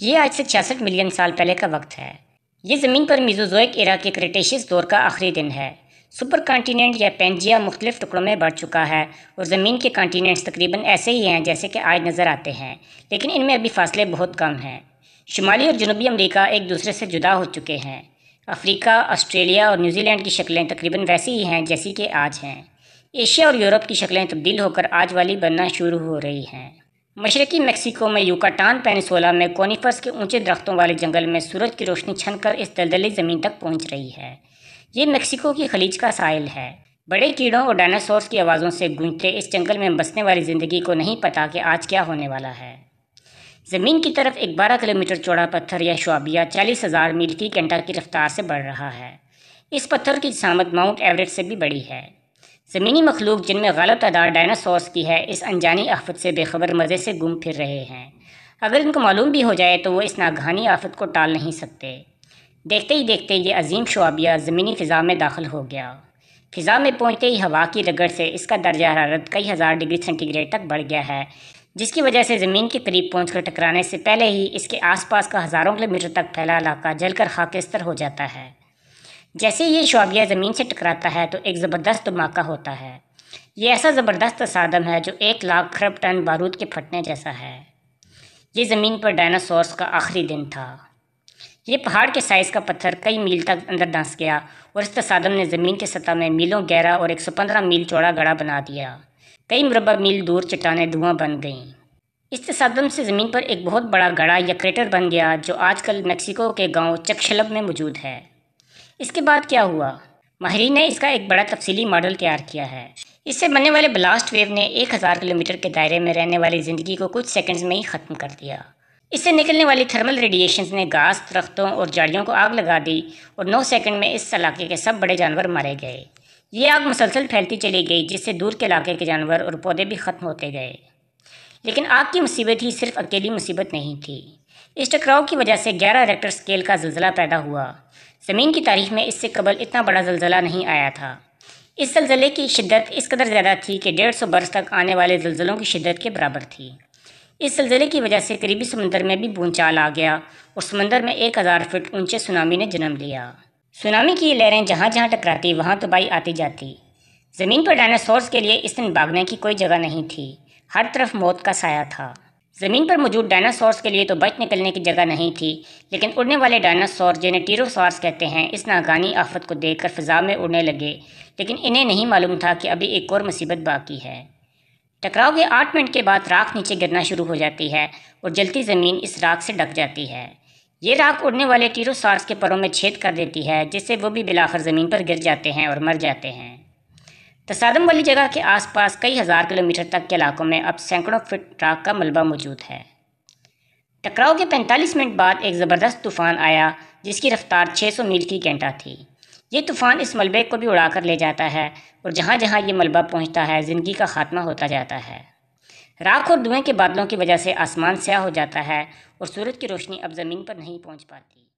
ये आज से छियासठ मिलियन साल पहले का वक्त है। ये ज़मीन पर मीज़ोजोइक एरा के क्रिटेशियस दौर का आखिरी दिन है। सुपर कॉन्टीनेंट या पेंजिया मुख्तलिफ़ टुकड़ों में बढ़ चुका है और ज़मीन के कॉन्टीनेंट्स तकरीबन ऐसे ही हैं जैसे कि आज नज़र आते हैं, लेकिन इनमें अभी फासले बहुत कम हैं। शुमाली और जनूबी अमरीका एक दूसरे से जुदा हो चुके हैं। अफ्रीका, ऑस्ट्रेलिया और न्यूजीलैंड की शक्लें तकरीबन वैसी ही हैं जैसी कि आज हैं। एशिया और यूरोप की शक्लें तब्दील होकर आज वाली बनना शुरू हो रही हैं। मशरकी मेक्सिको में यूकाटान पेनिसोला में कोनीफर्स के ऊँचे दरख्तों वाले जंगल में सूरज की रोशनी छनकर इस दलदली ज़मीन तक पहुँच रही है। ये मेक्सिको की खलीज का साइल है। बड़े कीड़ों और डायनासोर्स की आवाज़ों से गूंजते इस जंगल में बसने वाली ज़िंदगी को नहीं पता कि आज क्या होने वाला है। ज़मीन की तरफ़ एक बारह किलोमीटर चौड़ा पत्थर या शुआबिया चालीस हज़ार मील की घंटा की रफ्तार से बढ़ रहा है। इस पत्थर की सामत माउंट एवरेस्ट से भी बड़ी है। ज़मीनी मखलूक जिनमें गलत तादाद डायनासोर्स की है, इस अनजानी आफत से बेखबर मज़े से घूम फिर रहे हैं। अगर इनको मालूम भी हो जाए तो वो इस नागहानी आफत को टाल नहीं सकते। देखते ही देखते ये अजीम शुआबिया ज़मीनी फ़िज़ा में दाखिल हो गया। फ़िज़ा में पहुँचते ही हवा की रगड़ से इसका दर्जा हरारत कई हज़ार डिग्री सेंटीग्रेड तक बढ़ गया है, जिसकी वजह से ज़मीन के करीब पहुँच कर टकराने से पहले ही इसके आसपास का हज़ारों किलोमीटर तक फैला इलाका जलकर खाकस्तर हो जाता है। जैसे ये शुआबिया ज़मीन से टकराता है तो एक ज़बरदस्त धमाका होता है। ये ऐसा ज़बरदस्त सादम है जो एक लाख खरब टन बारूद के फटने जैसा है। ये ज़मीन पर डायनासोर्स का आखिरी दिन था। ये पहाड़ के साइज़ का पत्थर कई मील तक अंदर धंस गया और इस तसादम ने ज़मीन के सतह में मीलों, गहरा और 115 मील चौड़ा गड़ा बना दिया। कई मुरबा मील दूर चट्टाने धुआँ बन गईं। इस तसादम से ज़मीन पर एक बहुत बड़ा गड़ा या क्रेटर बन गया, जो आजकल मेक्सिको के गाँव चकशलब में मौजूद है। इसके बाद क्या हुआ? माहरीन ने इसका एक बड़ा तफसीली मॉडल तैयार किया है। इससे बनने वाले ब्लास्ट वेव ने एक हज़ार किलोमीटर के दायरे में रहने वाली ज़िंदगी को कुछ सेकंड्स में ही ख़त्म कर दिया। इससे निकलने वाली थर्मल रेडिएशन ने घास, दरख्तों और झाड़ियों को आग लगा दी और नौ सेकंड में इस इलाके के सब बड़े जानवर मारे गए। ये आग मुसलसल फैलती चली गई, जिससे दूर के इलाके के जानवर और पौधे भी ख़त्म होते गए। लेकिन आग की मुसीबत ही सिर्फ़ अकेली मुसीबत नहीं थी। इस टकराव की वजह से ग्यारह रेक्टर स्केल का जल्जला पैदा हुआ। ज़मीन की तारीख में इससे कबल इतना बड़ा जल्जला नहीं आया था। इस जल्जले की शिद्दत इस कदर ज़्यादा थी कि डेढ़ सौ बरस तक आने वाले जल्जलों की शिद्दत के बराबर थी। इस जल्जले की वजह से करीबी समंदर में भी भूचाल आ गया और समंदर में एक हज़ार फुट ऊँचे सुनामी ने जन्म लिया। सुनामी की लहरें जहाँ जहाँ टकराती, वहाँ तबाही आती जाती। ज़मीन पर डायनासोर्स के लिए इस दिन भागने की कोई जगह नहीं थी। हर तरफ़ मौत का साया था। ज़मीन पर मौजूद डायनासोर्स के लिए तो बच निकलने की जगह नहीं थी, लेकिन उड़ने वाले डायनासोर जिन्हें टीरोसॉर्स कहते हैं, इस नागानी आफत को देखकर फ़िज़ा में उड़ने लगे, लेकिन इन्हें नहीं मालूम था कि अभी एक और मुसीबत बाकी है। टकराव के आठ मिनट के बाद राख नीचे गिरना शुरू हो जाती है और जलती ज़मीन इस राख से ढक जाती है। ये राख उड़ने वाले टीरोसॉर्स के परों में छेद कर देती है, जिससे वो भी बिलाखर ज़मीन पर गिर जाते हैं और मर जाते हैं। तसादम वाली जगह के आसपास कई हज़ार किलोमीटर तक के इलाकों में अब सैकड़ों फिट राख का मलबा मौजूद है। टकराव के 45 मिनट बाद एक ज़बरदस्त तूफ़ान आया, जिसकी रफ्तार 600 मील की घंटा थी। ये तूफ़ान इस मलबे को भी उड़ा कर ले जाता है और जहाँ जहाँ ये मलबा पहुँचता है, ज़िंदगी का खात्मा होता जाता है। राख और धुएँ के बादलों की वजह से आसमान स्याह हो जाता है और सूरज की रोशनी अब ज़मीन पर नहीं पहुँच पाती।